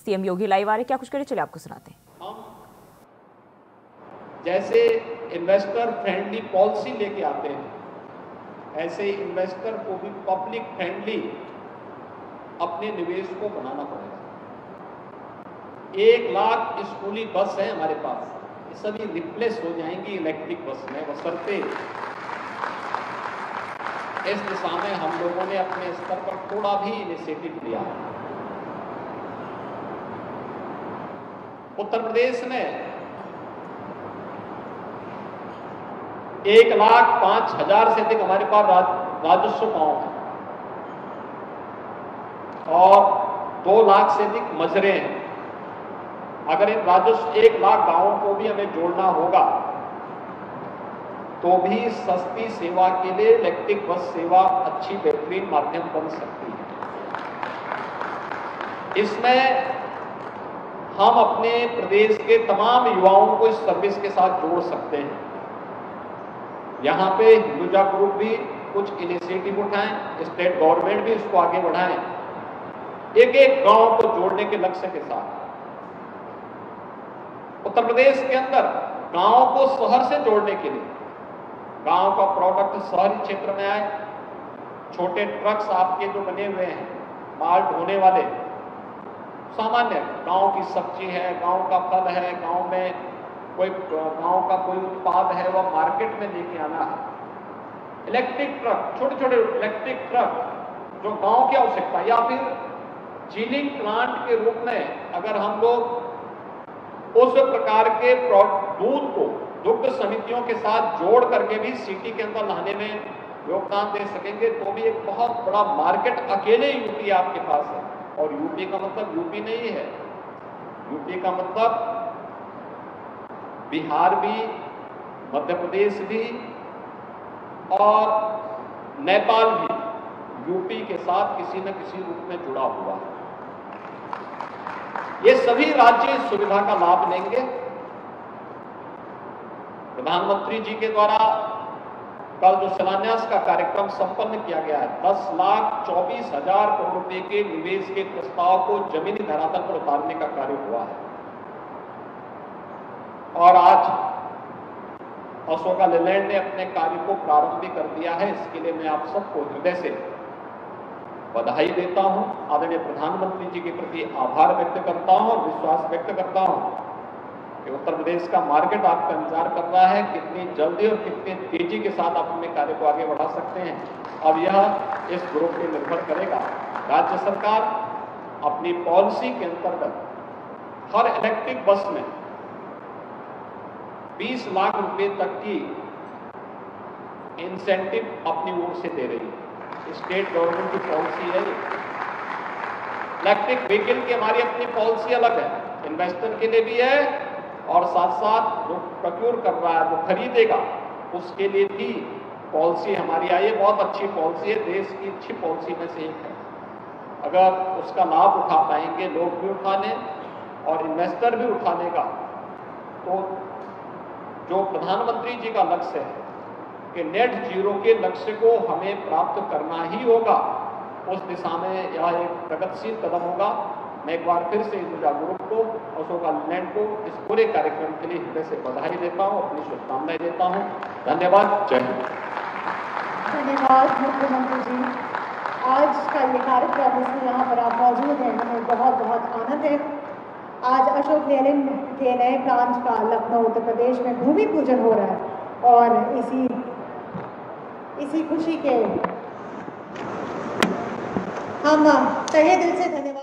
CM योगी live आ रहे क्या कुछ करे चलिए आपको सुनाते हैं। हम जैसे इन्वेस्टर फ्रेंडली पॉलिसी लेके आते हैं, ऐसे ही इन्वेस्टर को भी पब्लिक फ्रेंडली अपने निवेश को बनाना पड़ेगा। एक लाख स्कूली बस है हमारे पास, ये सभी रिप्लेस हो जाएँगी इलेक्ट्रिक बस में बसरते इस दिशा में हम लोगों ने अपने स्तर पर थोड़ा भी इनिशिएटिव लिया उत्तर प्रदेश में एक लाख पाँच हज़ार से अधिक हमारे पास राजस्व गाँव है। और दो लाख से अधिक मजरे हैं। अगर इन राजस्व एक लाख गाँवों को भी हमें जोड़ना होगा तो भी सस्ती सेवा के लिए इलेक्ट्रिक बस सेवा अच्छी बेहतरीन माध्यम बन सकती है। इसमें हम अपने प्रदेश के तमाम युवाओं को इस सर्विस के साथ जोड़ सकते हैं। यहाँ पे हिंदुजा ग्रुप भी कुछ इनिशिएटिव उठाएँ स्टेट गवर्नमेंट भी इसको आगे बढ़ाएँ। एक एक गाँव को जोड़ने के लक्ष्य के साथ। उत्तर प्रदेश के अंदर गाँव को शहर से जोड़ने के लिए। गाँव का प्रोडक्ट शहरी क्षेत्र में आए। छोटे ट्रक्स आपके जो बने हुए हैं, माल ढोने वाले सामान्य गाँव की सब्ज़ी है, गाँव का फल है, गाँव में कोई, गाँव का कोई उत्पाद है, वह मार्केट में लेके आना है। इलेक्ट्रिक ट्रक छोटे छोटे इलेक्ट्रिक ट्रक, जो गाँव की आवश्यकता या फिर चीलिंग प्लांट के रूप में अगर हम लोग उस प्रकार के दूध को दुग्ध समितियों के साथ जोड़ करके भी सिटी के अंदर लाने में योगदान दे सकेंगे तो भी एक बहुत बड़ा मार्केट अकेले यूपी आपके पास है। और यूपी का मतलब यूपी नहीं है। यूपी का मतलब बिहार भी, मध्य प्रदेश भी और नेपाल भी यूपी के साथ किसी न किसी रूप में जुड़ा हुआ है। ये सभी राज्य इस सुविधा का लाभ लेंगे। प्रधानमंत्री जी के द्वारा कल जो शिलान्यास का कार्यक्रम संपन्न किया गया है, दस लाख चौबीस हज़ार करोड़ रुपए के निवेश के प्रस्ताव को जमीनी धरातल पर उतारने का कार्य हुआ है। और आज अशोका लेलैंड ने अपने कार्य को प्रारंभ भी कर दिया है। इसके लिए मैं आप सबको हृदय से बधाई देता हूँ। आदरणीय प्रधानमंत्री जी के प्रति आभार व्यक्त करता हूँ और विश्वास व्यक्त करता हूँ। कि उत्तर प्रदेश का मार्केट आपका इंतज़ार कर रहा है, कितनी जल्दी और कितनी तेज़ी के साथ आप अपने कार्य को आगे बढ़ा सकते हैं। अब यह इस ग्रुप पर निर्भर करेगा। राज्य सरकार अपनी पॉलिसी के अंतर्गत हर इलेक्ट्रिक बस में 20 लाख रुपए तक की इंसेंटिव अपनी ओर से दे रही है। स्टेट गवर्नमेंट की पॉलिसी है इलेक्ट्रिक व्हीकल की हमारी अपनी पॉलिसी अलग है। इन्वेस्टर के लिए भी है और साथ साथ जो प्रक्योर कर रहा है वो खरीदेगा, उसके लिए भी पॉलिसी हमारी आई है। बहुत अच्छी पॉलिसी है। देश की अच्छी पॉलिसी में से एक है। अगर उसका लाभ उठा पाएँगे, लोग भी उठा लें और इन्वेस्टर भी उठा लेगा तो जो प्रधानमंत्री जी का लक्ष्य है कि नेट ज़ीरो के लक्ष्य को हमें प्राप्त करना ही होगा। उस दिशा में यह एक प्रगतिशील कदम होगा। मैं एक बार फिर से इंदुजा ग्रुप को, अशोका लैंड को इस पूरे कार्यक्रम के लिए हृदय से बधाई देता हूँ, अपनी शुभकामनाएँ देता हूँ। धन्यवाद। जय हिंद। धन्यवाद मुख्यमंत्री जी। आज का ये कार्यक्रम इसमें यहाँ पर आप मौजूद हैं, हमें बहुत बहुत आनंद है। आज अशोक लेलिन के नए ब्रांच का लखनऊ उत्तर प्रदेश में भूमि पूजन हो रहा है और इसी इसी खुशी के हम तहे दिल से धन्यवाद।